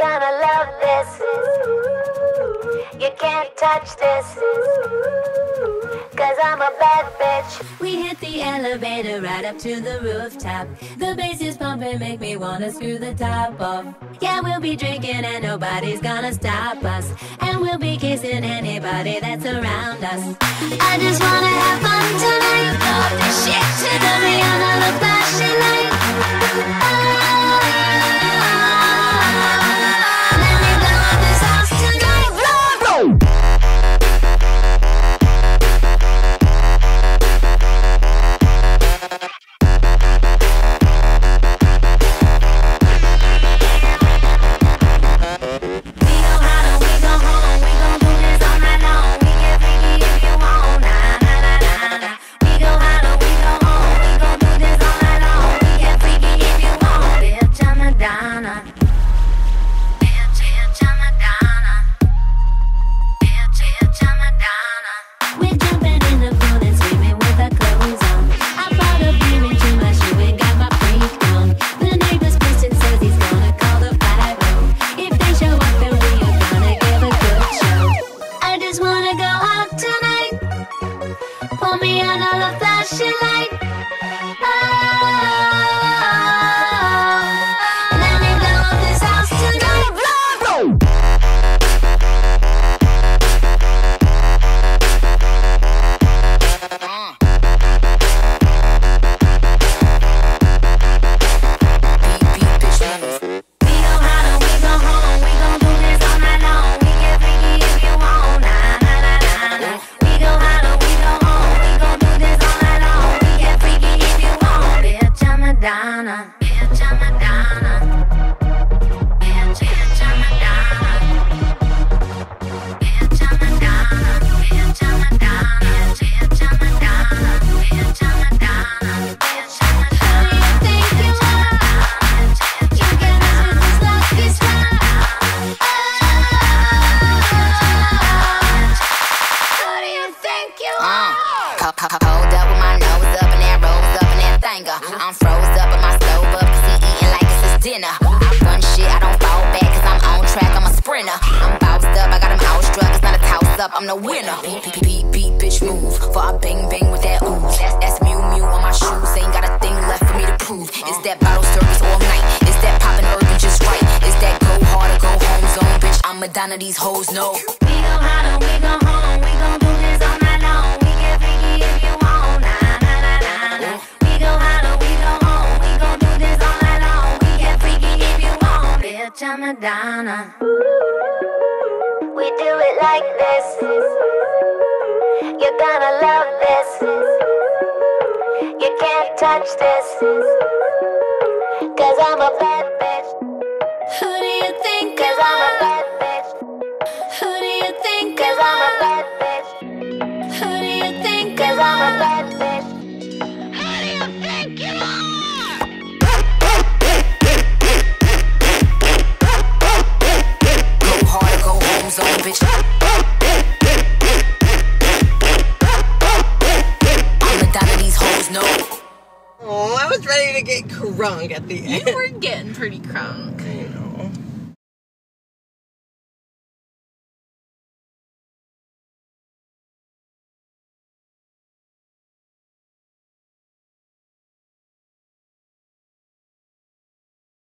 gonna love this. You can't touch this. Cause I'm a bad bitch. We hit the elevator right up to the rooftop. The bass is pumping, make me wanna screw the top off. Yeah, we'll be drinking and nobody's gonna stop us. And we'll be kissing anybody that's around us. I just wanna Madonna, bitch I'm Madonna, bitch bitch I'm Madonna, bitch I'm Madonna, bitch I'm Madonna, bitch I'm Madonna, bitch I'm Madonna, bitch I'm Madonna. Who dinner. I run shit, I don't fall back cause I'm on track, I'm a sprinter. I'm bounced up, I got him outstruck, it's not a toss up, I'm the winner. Beat, beat, beat, beat, bitch, move. For I bang, bang with that ooze. That's, that's Miu Miu on my shoes, ain't got a thing left for me to prove. It's that bottle service all night, it's that poppin' urban just right. It's that go hard or go home zone, bitch. I'm Madonna, these hoes know. Madonna. We do it like this. You're gonna love this. You can't touch this. Cause I'm a bad bitch. gonna get crunk at the end. You were getting pretty crunk. I know.